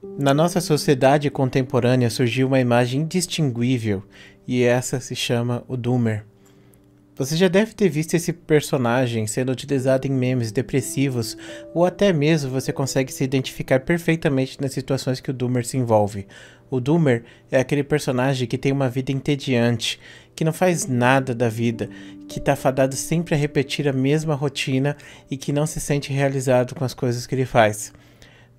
Na nossa sociedade contemporânea surgiu uma imagem indistinguível e essa se chama o Doomer. Você já deve ter visto esse personagem sendo utilizado em memes depressivos, ou até mesmo você consegue se identificar perfeitamente nas situações que o Doomer se envolve. O Doomer é aquele personagem que tem uma vida entediante, que não faz nada da vida, que está fadado sempre a repetir a mesma rotina e que não se sente realizado com as coisas que ele faz.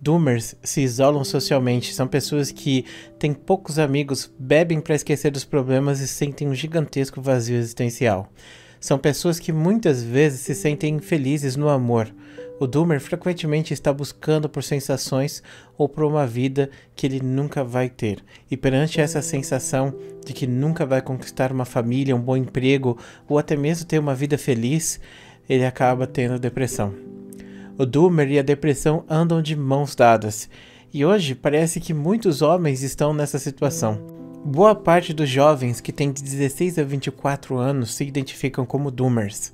Doomers se isolam socialmente, são pessoas que têm poucos amigos, bebem para esquecer dos problemas e sentem um gigantesco vazio existencial. São pessoas que muitas vezes se sentem infelizes no amor. O Doomer frequentemente está buscando por sensações ou por uma vida que ele nunca vai ter. E perante essa sensação de que nunca vai conquistar uma família, um bom emprego ou até mesmo ter uma vida feliz, ele acaba tendo depressão. O Doomer e a depressão andam de mãos dadas, e hoje parece que muitos homens estão nessa situação. Boa parte dos jovens que têm de 16 a 24 anos se identificam como Doomers.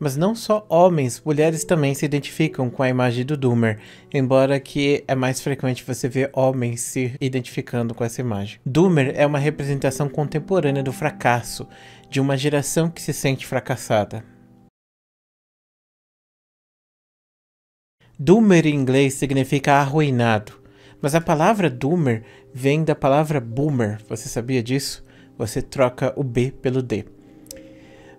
Mas não só homens, mulheres também se identificam com a imagem do Doomer, embora que é mais frequente você ver homens se identificando com essa imagem. Doomer é uma representação contemporânea do fracasso, de uma geração que se sente fracassada. Doomer em inglês significa arruinado, mas a palavra doomer vem da palavra boomer. Você sabia disso? Você troca o B pelo D.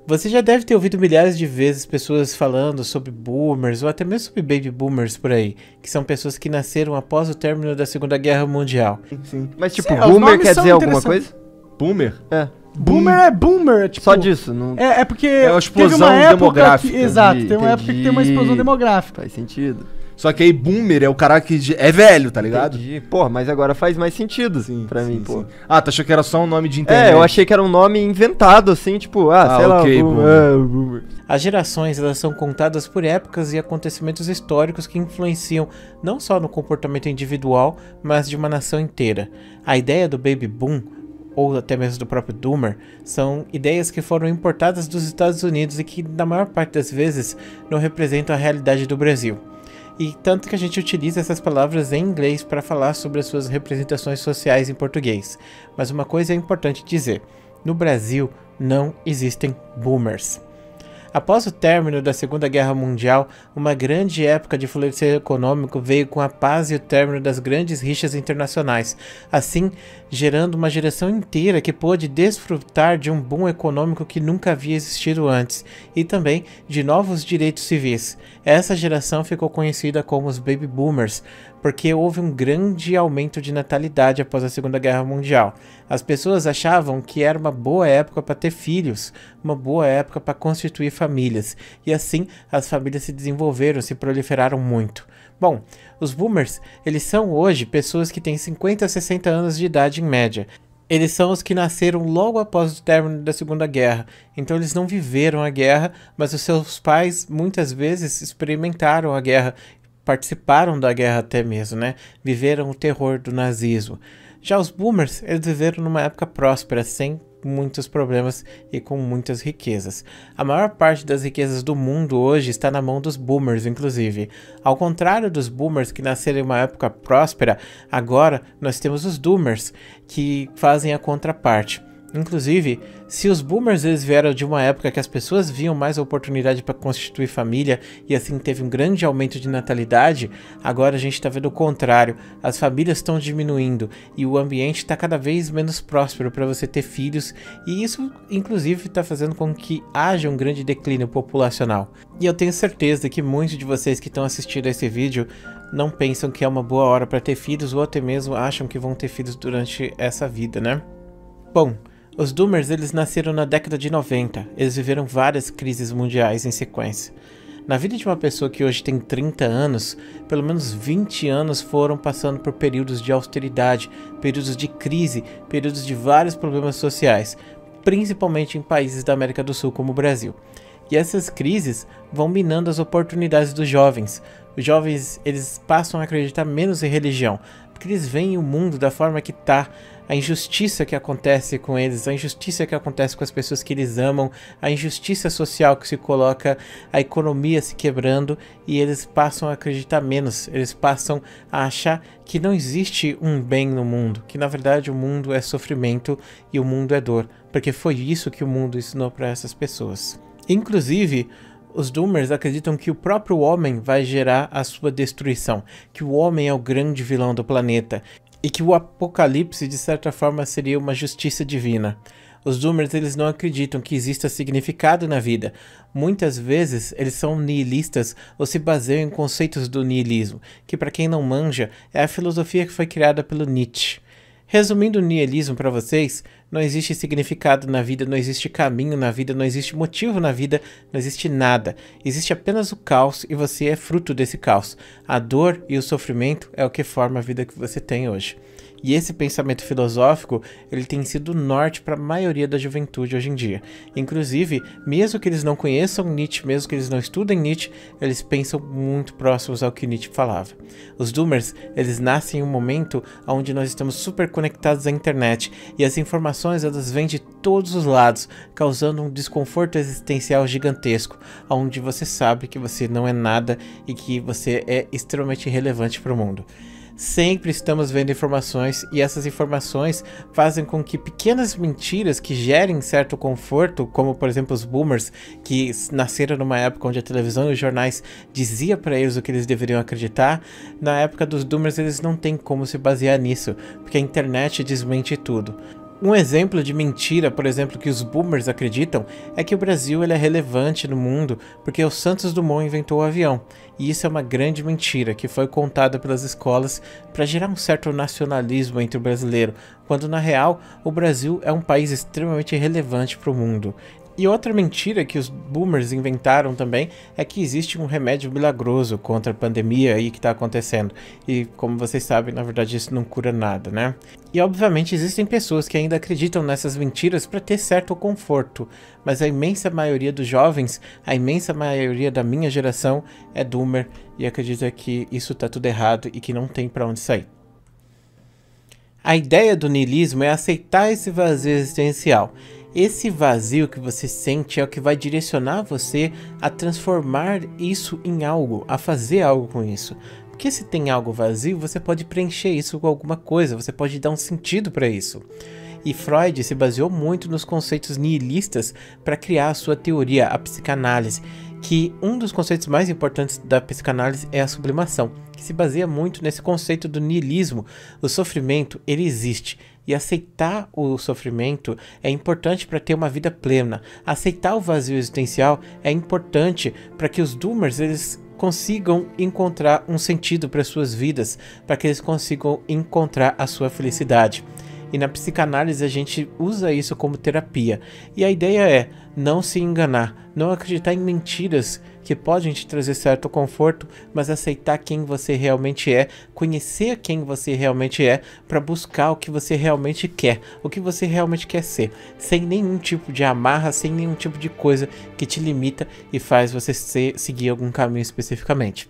Você já deve ter ouvido milhares de vezes pessoas falando sobre boomers ou até mesmo sobre baby boomers por aí, que são pessoas que nasceram após o término da Segunda Guerra Mundial. Sim. Mas tipo, Sim, boomer quer dizer alguma coisa? Boomer? É. Boomer é boomer, tipo. Só disso, não. É, é porque. É uma explosão uma demográfica. Que, exato, tem uma época que tem uma explosão demográfica. Faz sentido. Só que aí boomer é o cara que é velho, tá ligado? Entendi. Pô, mas agora faz mais sentido, sim, pra sim, mim, pô. Sim. Ah, tu achou que era só um nome de internet? É, eu achei que era um nome inventado, assim, tipo, ah, ah sei okay, lá, boomer. É, boomer. As gerações, elas são contadas por épocas e acontecimentos históricos que influenciam não só no comportamento individual, mas de uma nação inteira. A ideia do baby boom ou até mesmo do próprio Doomer, são ideias que foram importadas dos Estados Unidos e que, na maior parte das vezes, não representam a realidade do Brasil. E tanto que a gente utiliza essas palavras em inglês para falar sobre as suas representações sociais em português. Mas uma coisa é importante dizer: no Brasil não existem boomers. Após o término da Segunda Guerra Mundial, uma grande época de florescer econômico veio com a paz e o término das grandes rixas internacionais, assim gerando uma geração inteira que pôde desfrutar de um boom econômico que nunca havia existido antes e também de novos direitos civis. Essa geração ficou conhecida como os Baby Boomers, porque houve um grande aumento de natalidade após a Segunda Guerra Mundial. As pessoas achavam que era uma boa época para ter filhos, uma boa época para constituir famílias, e assim as famílias se desenvolveram, se proliferaram muito. Bom, os boomers, eles são hoje pessoas que têm 50 a 60 anos de idade em média. Eles são os que nasceram logo após o término da Segunda Guerra, então eles não viveram a guerra, mas os seus pais muitas vezes experimentaram a guerra participaram da guerra até mesmo, né? Viveram o terror do nazismo. Já os boomers, eles viveram numa época próspera, sem muitos problemas e com muitas riquezas. A maior parte das riquezas do mundo hoje está na mão dos boomers, inclusive. Ao contrário dos boomers que nasceram em uma época próspera, agora nós temos os doomers, que fazem a contraparte. Inclusive, se os boomers eles vieram de uma época que as pessoas viam mais oportunidade para constituir família e assim teve um grande aumento de natalidade, agora a gente está vendo o contrário. As famílias estão diminuindo e o ambiente está cada vez menos próspero para você ter filhos e isso inclusive está fazendo com que haja um grande declínio populacional. E eu tenho certeza que muitos de vocês que estão assistindo esse vídeo não pensam que é uma boa hora para ter filhos ou até mesmo acham que vão ter filhos durante essa vida, né? Bom, os Doomers eles nasceram na década de 90. Eles viveram várias crises mundiais em sequência. Na vida de uma pessoa que hoje tem 30 anos, pelo menos 20 anos foram passando por períodos de austeridade, períodos de crise, períodos de vários problemas sociais, principalmente em países da América do Sul como o Brasil. E essas crises vão minando as oportunidades dos jovens. Os jovens eles passam a acreditar menos em religião, porque eles veem o mundo da forma que tá, a injustiça que acontece com eles, a injustiça que acontece com as pessoas que eles amam, a injustiça social que se coloca, a economia se quebrando e eles passam a acreditar menos, eles passam a achar que não existe um bem no mundo, que na verdade o mundo é sofrimento e o mundo é dor, porque foi isso que o mundo ensinou para essas pessoas. Inclusive, os Doomers acreditam que o próprio homem vai gerar a sua destruição, que o homem é o grande vilão do planeta e que o apocalipse de certa forma seria uma justiça divina. Os Doomers eles não acreditam que exista significado na vida. Muitas vezes eles são nihilistas ou se baseiam em conceitos do nihilismo, que para quem não manja é a filosofia que foi criada pelo Nietzsche. Resumindo o nihilismo para vocês, não existe significado na vida, não existe caminho na vida, não existe motivo na vida, não existe nada. Existe apenas o caos e você é fruto desse caos. A dor e o sofrimento é o que forma a vida que você tem hoje. E esse pensamento filosófico, ele tem sido norte para a maioria da juventude hoje em dia. Inclusive, mesmo que eles não conheçam Nietzsche, mesmo que eles não estudem Nietzsche, eles pensam muito próximos ao que Nietzsche falava. Os Doomers, eles nascem em um momento onde nós estamos super conectados à internet e as informações elas vêm de todos os lados, causando um desconforto existencial gigantesco, onde você sabe que você não é nada e que você é extremamente irrelevante para o mundo. Sempre estamos vendo informações e essas informações fazem com que pequenas mentiras que gerem certo conforto, como por exemplo os boomers que nasceram numa época onde a televisão e os jornais dizia para eles o que eles deveriam acreditar, na época dos boomers eles não têm como se basear nisso, porque a internet desmente tudo. Um exemplo de mentira, por exemplo, que os boomers acreditam é que o Brasil é relevante no mundo porque o Santos Dumont inventou o avião. E isso é uma grande mentira que foi contada pelas escolas para gerar um certo nacionalismo entre o brasileiro, quando na real o Brasil é um país extremamente relevante para o mundo. E outra mentira que os boomers inventaram também é que existe um remédio milagroso contra a pandemia aí que está acontecendo. E como vocês sabem, na verdade isso não cura nada, né? E obviamente existem pessoas que ainda acreditam nessas mentiras para ter certo conforto, mas a imensa maioria dos jovens, a imensa maioria da minha geração é doomer e acredita que isso está tudo errado e que não tem para onde sair. A ideia do niilismo é aceitar esse vazio existencial esse vazio que você sente é o que vai direcionar você a transformar isso em algo, a fazer algo com isso. Porque se tem algo vazio, você pode preencher isso com alguma coisa, você pode dar um sentido para isso. E Freud se baseou muito nos conceitos nihilistas para criar a sua teoria, a psicanálise, que um dos conceitos mais importantes da psicanálise é a sublimação, que se baseia muito nesse conceito do nihilismo. O sofrimento, ele existe, e aceitar o sofrimento é importante para ter uma vida plena. Aceitar o vazio existencial é importante para que os doomers eles consigam encontrar um sentido para suas vidas, para que eles consigam encontrar a sua felicidade. E na psicanálise a gente usa isso como terapia. E a ideia é não se enganar, não acreditar em mentiras que podem te trazer certo conforto, mas aceitar quem você realmente é, conhecer quem você realmente é, para buscar o que você realmente quer, o que você realmente quer ser, sem nenhum tipo de amarra, sem nenhum tipo de coisa que te limita e faz você ser, seguir algum caminho especificamente.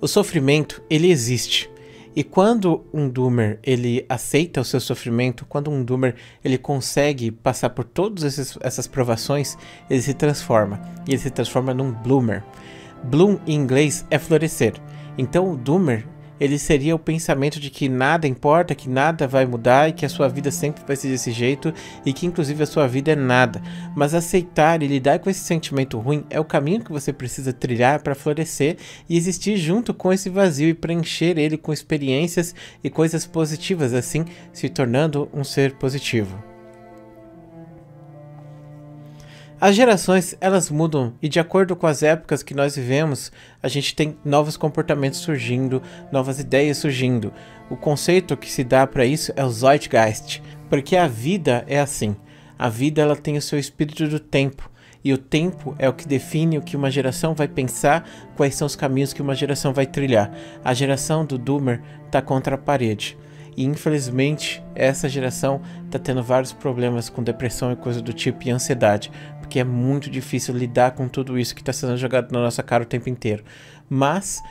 O sofrimento, ele existe. E quando um Doomer ele aceita o seu sofrimento, quando um Doomer ele consegue passar por todas essas provações, ele se transforma. E ele se transforma num Bloomer. Bloom em inglês é florescer. Então o Doomer ele seria o pensamento de que nada importa, que nada vai mudar e que a sua vida sempre vai ser desse jeito e que inclusive a sua vida é nada. Mas aceitar e lidar com esse sentimento ruim é o caminho que você precisa trilhar para florescer e existir junto com esse vazio e preencher ele com experiências e coisas positivas, assim se tornando um ser positivo. As gerações elas mudam e de acordo com as épocas que nós vivemos, a gente tem novos comportamentos surgindo, novas ideias surgindo. O conceito que se dá para isso é o Zeitgeist, porque a vida é assim. A vida ela tem o seu espírito do tempo. E o tempo é o que define o que uma geração vai pensar, quais são os caminhos que uma geração vai trilhar. A geração do Doomer está contra a parede. E infelizmente, essa geração está tendo vários problemas com depressão e coisa do tipo e ansiedade, porque é muito difícil lidar com tudo isso que está sendo jogado na nossa cara o tempo inteiro. Mas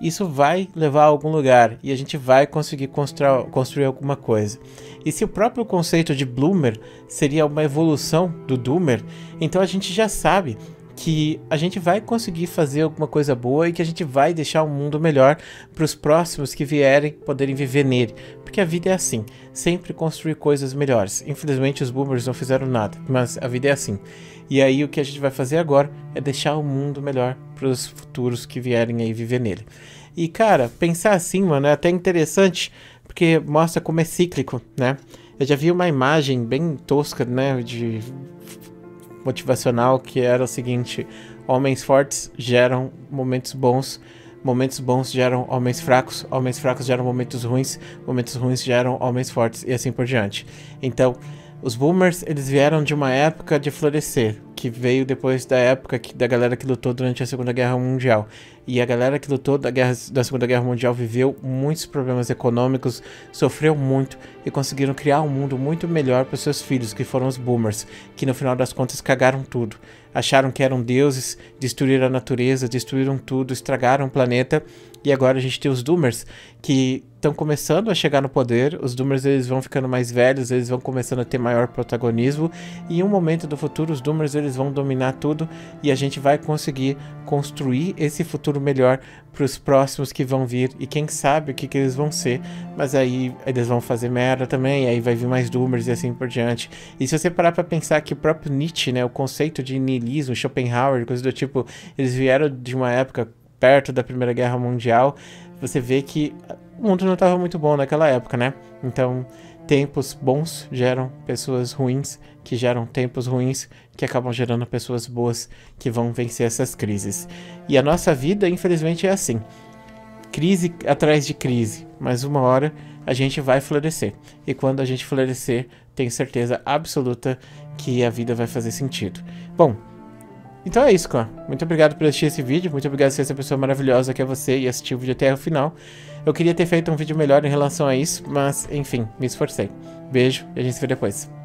isso vai levar a algum lugar e a gente vai conseguir construir, construir alguma coisa. E se o próprio conceito de bloomer seria uma evolução do doomer, então a gente já sabe que a gente vai conseguir fazer alguma coisa boa e que a gente vai deixar o mundo melhor para os próximos que vierem poderem viver nele. Porque a vida é assim, sempre construir coisas melhores. Infelizmente os boomers não fizeram nada, mas a vida é assim. E aí o que a gente vai fazer agora é deixar o mundo melhor para os futuros que vierem aí viver nele. E cara, pensar assim, mano, é até interessante porque mostra como é cíclico, né? Eu já vi uma imagem bem tosca, né, de motivacional que era o seguinte: homens fortes geram momentos bons, momentos bons geram homens fracos, homens fracos geram momentos ruins, momentos ruins geram homens fortes e assim por diante. Então, os boomers, eles vieram de uma época de florescer, que veio depois da época que, da galera que lutou durante a Segunda Guerra Mundial. E a galera que lutou da, guerra, da Segunda Guerra Mundial viveu muitos problemas econômicos, sofreu muito e conseguiram criar um mundo muito melhor para seus filhos, que foram os boomers, que no final das contas cagaram tudo. Acharam que eram deuses, destruíram a natureza, destruíram tudo, estragaram o planeta. E agora a gente tem os doomers que estão começando a chegar no poder. Os doomers eles vão ficando mais velhos, eles vão começando a ter maior protagonismo e em um momento do futuro os doomers eles vão dominar tudo e a gente vai conseguir construir esse futuro melhor para os próximos que vão vir e quem sabe o que, que eles vão ser, mas aí eles vão fazer merda também, aí vai vir mais doomers e assim por diante. E se você parar para pensar que o próprio Nietzsche, né, o conceito de niilismo, Schopenhauer, coisa do tipo, eles vieram de uma época perto da Primeira Guerra Mundial, você vê que o mundo não estava muito bom naquela época, né? Então, tempos bons geram pessoas ruins, que geram tempos ruins, que acabam gerando pessoas boas que vão vencer essas crises. E a nossa vida, infelizmente, é assim: crise atrás de crise, mas uma hora a gente vai florescer. E quando a gente florescer, tenho certeza absoluta que a vida vai fazer sentido. Bom, então é isso, clã. Muito obrigado por assistir esse vídeo. Muito obrigado por ser essa pessoa maravilhosa que é você e assistir o vídeo até o final. Eu queria ter feito um vídeo melhor em relação a isso, mas enfim, me esforcei. Beijo e a gente se vê depois.